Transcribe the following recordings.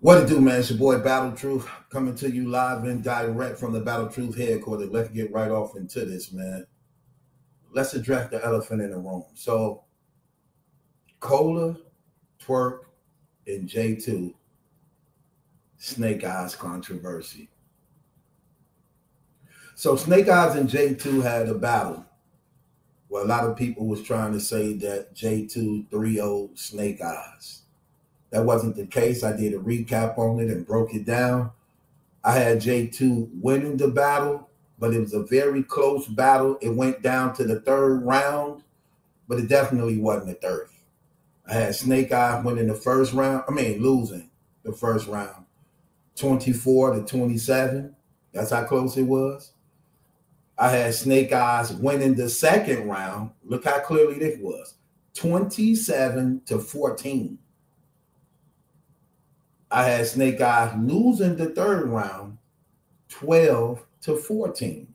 What it do, man? It's your boy Battle Truth coming to you live and direct from the Battle Truth headquarters. Let's get right off into this, man. Let's address the elephant in the room. So, Cola, Twork, and J2, Snake Eyes controversy. So, Snake Eyes and J2 had a battle. where a lot of people was trying to say that J2 3 0 Snake Eyes. That wasn't the case. I did a recap on it and broke it down. I had J2 winning the battle, but it was a very close battle. It went down to the third round, but it definitely wasn't a 30. I had Snake Eye winning the first round. I mean, losing the first round 24 to 27. That's how close it was. I had Snake Eyes winning the second round. Look how clearly this was 27 to 14. I had Snake Eyes losing the third round 12 to 14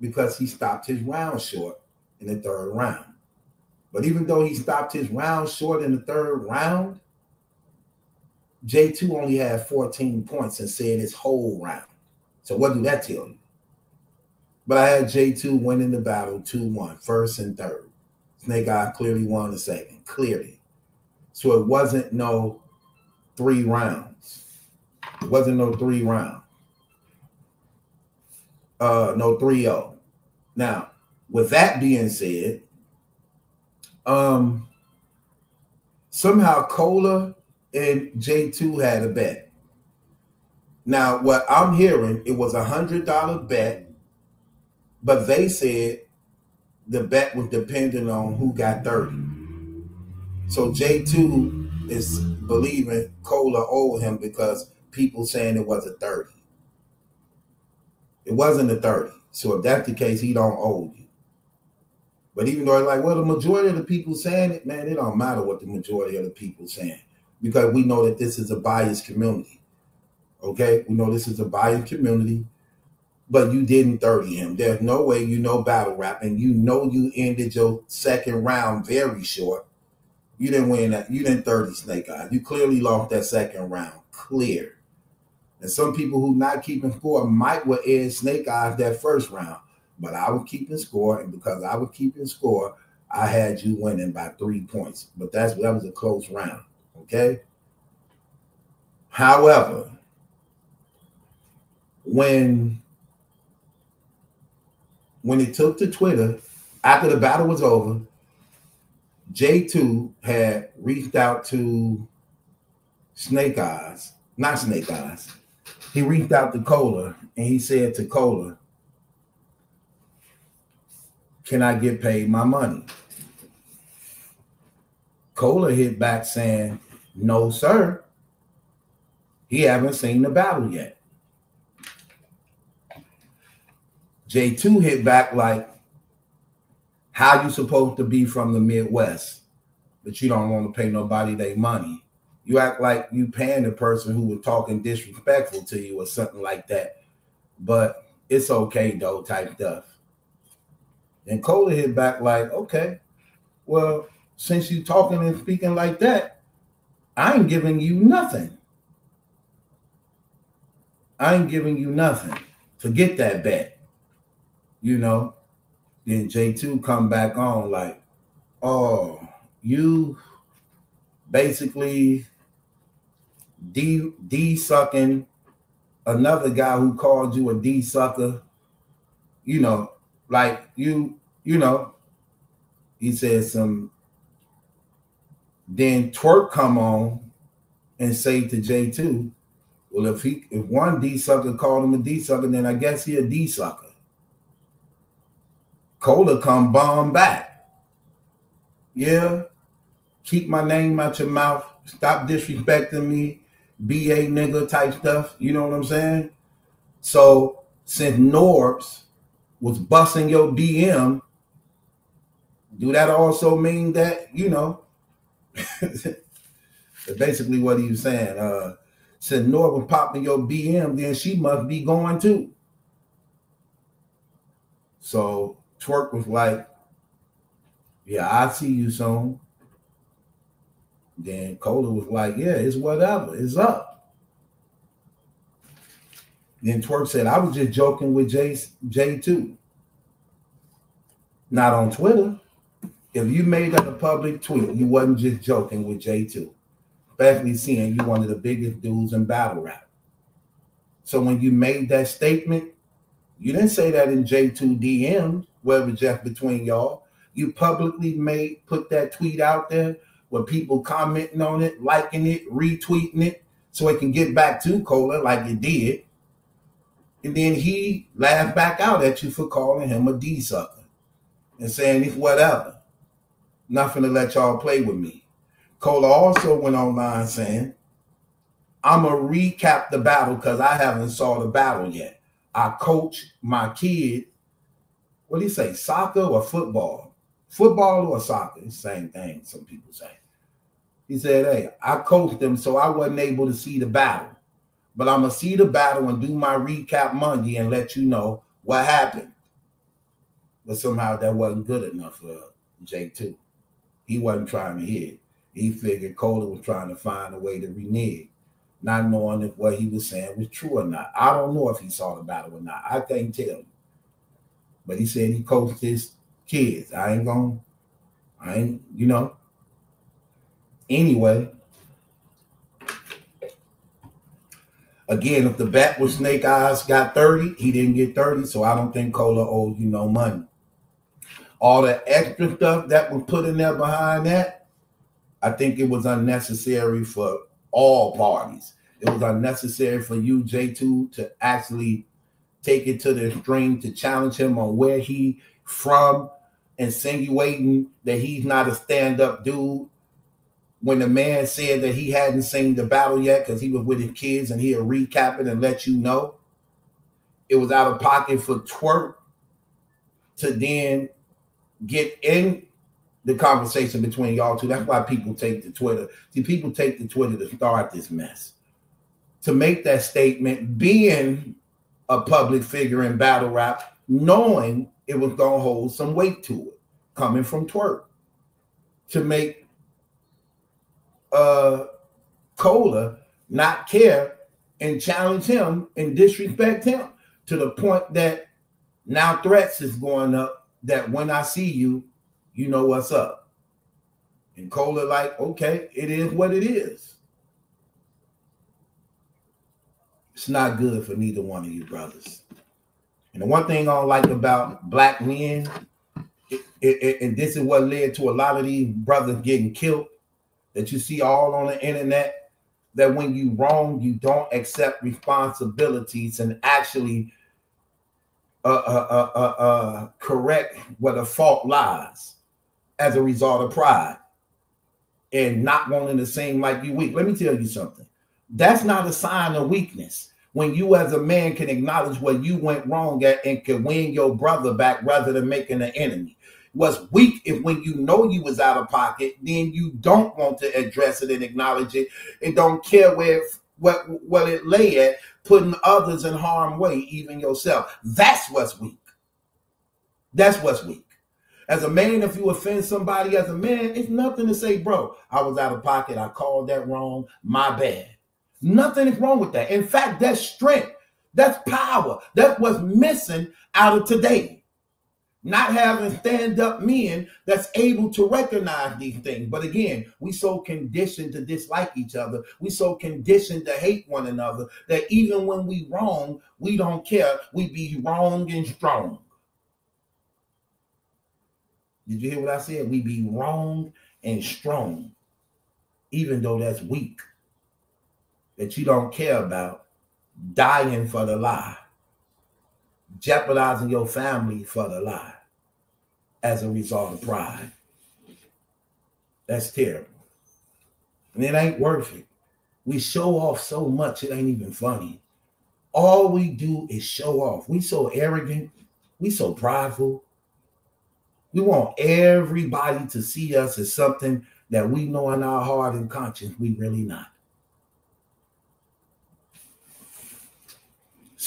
because he stopped his round short in the third round. But even though he stopped his round short in the third round, J2 only had 14 points and said his whole round. So what do that tell you? But I had J2 winning the battle 2-1, first and third. Snake Eye clearly won the second, clearly. So it wasn't no three rounds. It wasn't no three round. Uh, no 3-0. Now, with that being said, um, somehow Cola and J2 had a bet. Now, what I'm hearing, it was a hundred dollar bet, but they said the bet was dependent on who got 30. So J2 is believing Cola owed him because people saying it was a 30. It wasn't a 30. So if that's the case, he don't owe you. But even though like, well, the majority of the people saying it, man, it don't matter what the majority of the people saying because we know that this is a biased community. Okay, we know this is a biased community, but you didn't 30 him. There's no way you know battle rap, and you know you ended your second round very short you didn't win that. You didn't 30 Snake Eyes. You clearly lost that second round. Clear. And some people who not keeping score might would edge Snake Eyes that first round. But I was keeping score, and because I was keeping score, I had you winning by three points. But that's that was a close round. Okay. However, when when it took to Twitter after the battle was over, J2 had reached out to Snake Eyes, not Snake Eyes. He reached out to Cola and he said to Cola, Can I get paid my money? Cola hit back saying, No, sir. He haven't seen the battle yet. J2 hit back like, how you supposed to be from the Midwest, but you don't want to pay nobody their money. You act like you paying the person who was talking disrespectful to you or something like that. But it's okay though, type stuff. And Cola hit back like, okay, well, since you talking and speaking like that, I ain't giving you nothing. I ain't giving you nothing. Forget that bet. You know, then J2 come back on like, oh, you basically D D sucking another guy who called you a D sucker. You know, like you, you know, he said some. Then Twork come on and say to J2, well, if he if one D sucker called him a D sucker, then I guess he a D sucker. Cola come bomb back. Yeah. Keep my name out your mouth. Stop disrespecting me. BA nigga type stuff. You know what I'm saying? So since Norbs was busting your DM, do that also mean that, you know, basically what he was saying. Uh since Norb was popping your BM, then she must be going too. So Twork was like, Yeah, I see you soon. Then Cola was like, Yeah, it's whatever, it's up. Then Twork said, I was just joking with J, J2. Not on Twitter. If you made that a public tweet, you wasn't just joking with J2. Especially seeing you one of the biggest dudes in battle rap. So when you made that statement, you didn't say that in J2 DM, where Jeff between y'all. You publicly made put that tweet out there with people commenting on it, liking it, retweeting it, so it can get back to Cola like it did. And then he laughed back out at you for calling him a D sucker and saying whatever. Nothing to let y'all play with me. Cola also went online saying, I'm gonna recap the battle because I haven't saw the battle yet. I coach my kid. What do you say? Soccer or football? Football or soccer? Same thing, some people say. He said, Hey, I coached them, so I wasn't able to see the battle. But I'm gonna see the battle and do my recap Monday and let you know what happened. But somehow that wasn't good enough for J2. He wasn't trying to hit. He figured Cola was trying to find a way to renege, not knowing if what he was saying was true or not. I don't know if he saw the battle or not. I can't tell you. But he said he coached his kids. I ain't gonna, I ain't, you know, Anyway, again, if the bat with Snake Eyes got 30, he didn't get 30, so I don't think Cola owes you no money. All the extra stuff that was put in there behind that, I think it was unnecessary for all parties. It was unnecessary for you, J2, to actually take it to the extreme to challenge him on where he from, insinuating that he's not a stand-up dude when the man said that he hadn't seen the battle yet because he was with his kids and he'll recap it and let you know it was out of pocket for Twork to then get in the conversation between y'all two. That's why people take the Twitter. See, people take the Twitter to start this mess. To make that statement, being a public figure in battle rap, knowing it was gonna hold some weight to it, coming from Twork. To make uh, Cola not care and challenge him and disrespect him to the point that now threats is going up that when I see you, you know what's up. And Cola like, okay, it is what it is. It's not good for neither one of you brothers. And the one thing I don't like about black men, it, it, and this is what led to a lot of these brothers getting killed, that you see all on the internet that when you wrong, you don't accept responsibilities and actually uh, uh, uh, uh, uh correct where the fault lies as a result of pride and not wanting to seem like you weak. Let me tell you something. That's not a sign of weakness. When you as a man can acknowledge where you went wrong at and can win your brother back rather than making an enemy was weak if when you know you was out of pocket, then you don't want to address it and acknowledge it and don't care where what what it lay at, putting others in harm way, even yourself. That's what's weak. That's what's weak. As a man, if you offend somebody as a man, it's nothing to say, bro. I was out of pocket. I called that wrong. My bad. Nothing is wrong with that. In fact, that's strength. That's power. That's what's missing out of today not having stand up men that's able to recognize these things. But again, we so conditioned to dislike each other. We so conditioned to hate one another that even when we wrong, we don't care. We be wrong and strong. Did you hear what I said? We be wrong and strong, even though that's weak. That you don't care about dying for the lie jeopardizing your family for the lie as a result of pride. That's terrible. And it ain't worth it. We show off so much, it ain't even funny. All we do is show off. We so arrogant, we so prideful. We want everybody to see us as something that we know in our heart and conscience we really not.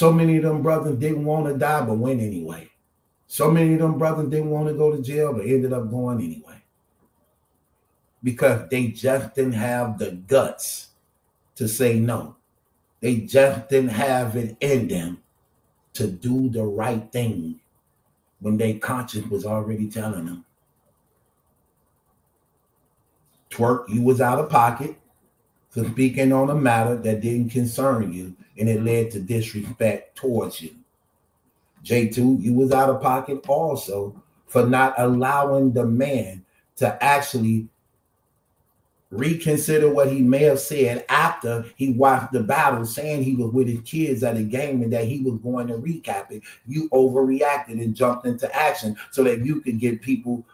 So many of them brothers didn't want to die, but went anyway. So many of them brothers didn't want to go to jail, but ended up going anyway. Because they just didn't have the guts to say no. They just didn't have it in them to do the right thing when their conscience was already telling them. Twork, you was out of pocket for speaking on a matter that didn't concern you and it led to disrespect towards you. J2, you was out of pocket also for not allowing the man to actually reconsider what he may have said after he watched the battle, saying he was with his kids at a game and that he was going to recap it. You overreacted and jumped into action so that you could get people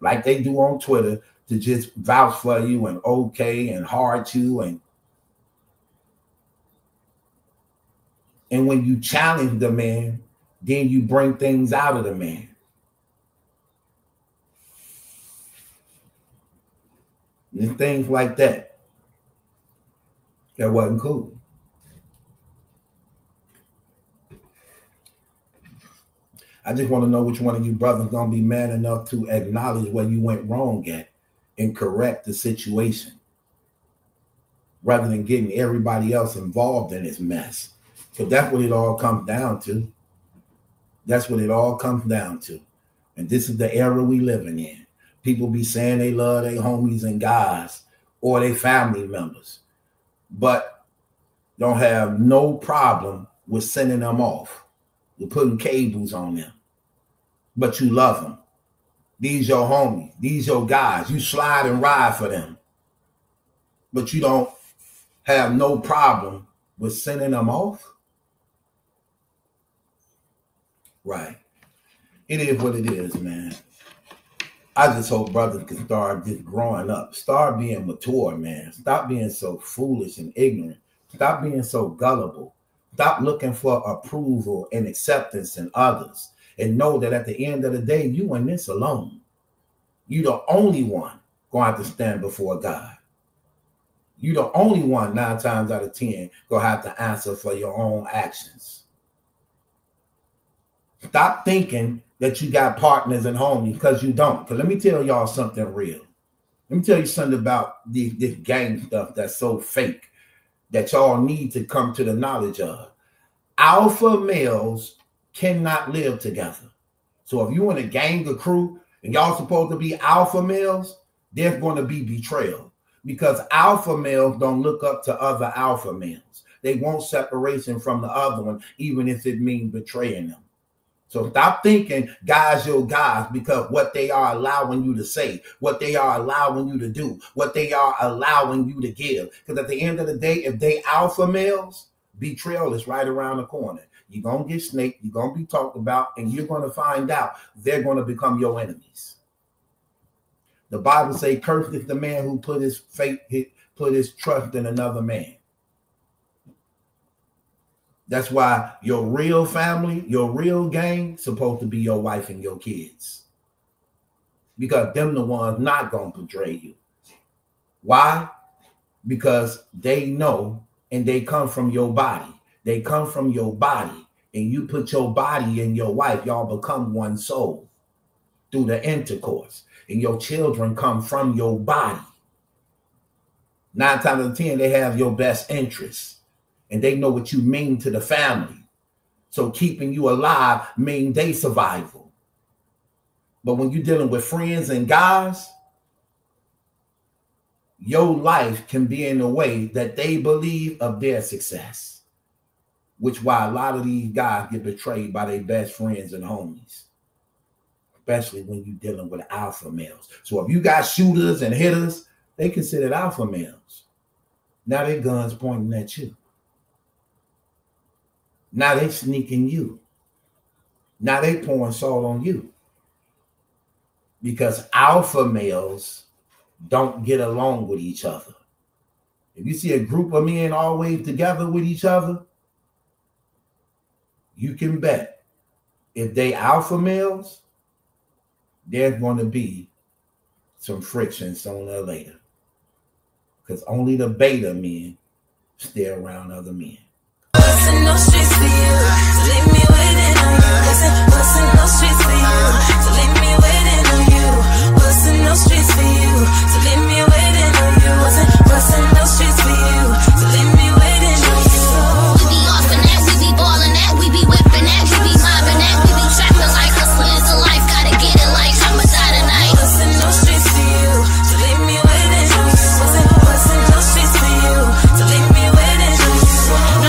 like they do on Twitter to just vouch for you and okay and heart you and and when you challenge the man, then you bring things out of the man. and things like that. That wasn't cool. I just want to know which one of you brothers gonna be man enough to acknowledge where you went wrong at and correct the situation rather than getting everybody else involved in this mess. So that's what it all comes down to. That's what it all comes down to. And this is the era we living in. People be saying they love their homies and guys or their family members, but don't have no problem with sending them off. You're putting cables on them, but you love them. These your homies. These your guys. You slide and ride for them, but you don't have no problem with sending them off. Right. It is what it is, man. I just hope brothers can start just growing up, start being mature, man. Stop being so foolish and ignorant. Stop being so gullible. Stop looking for approval and acceptance in others. And know that at the end of the day, you in this alone. You the only one going to have to stand before God. You the only one nine times out of ten gonna have to answer for your own actions. Stop thinking that you got partners and homies because you don't. Because let me tell y'all something real. Let me tell you something about this, this gang stuff that's so fake that y'all need to come to the knowledge of. Alpha males cannot live together. So if you in a gang or crew and y'all supposed to be alpha males, there's going to be betrayal because alpha males don't look up to other alpha males. They want separation from the other one, even if it means betraying them. So stop thinking guys your guys because what they are allowing you to say, what they are allowing you to do, what they are allowing you to give. Because at the end of the day, if they alpha males, betrayal is right around the corner. You're gonna get snaked, you're gonna be talked about, and you're gonna find out they're gonna become your enemies. The Bible say, "Cursed is the man who put his faith, put his trust in another man." That's why your real family, your real gang, supposed to be your wife and your kids. Because them the ones not gonna betray you. Why? Because they know and they come from your body. They come from your body, and you put your body and your wife, y'all become one soul through the intercourse. And your children come from your body. Nine times out of ten, they have your best interests and they know what you mean to the family. So keeping you alive mean they survival. But when you're dealing with friends and guys, your life can be in a way that they believe of their success, which why a lot of these guys get betrayed by their best friends and homies, especially when you're dealing with alpha males. So if you got shooters and hitters, they considered alpha males. Now their guns pointing at you. Now they sneaking you. Now they pouring salt on you. Because alpha males don't get along with each other. If you see a group of men always together with each other, you can bet if they alpha males, there's going to be some friction sooner or later. Because only the beta men stay around other men